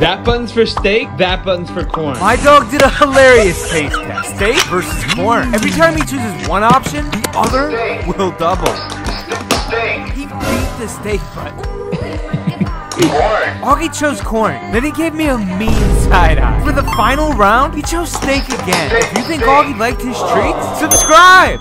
That button's for steak, that button's for corn. My dog did a hilarious taste test. Steak versus corn. Every time he chooses one option, the other will double. He beat the steak button. Corn. Augie chose corn. Then he gave me a mean side eye. For the final round, he chose steak again. If you think Augie liked his treats, subscribe!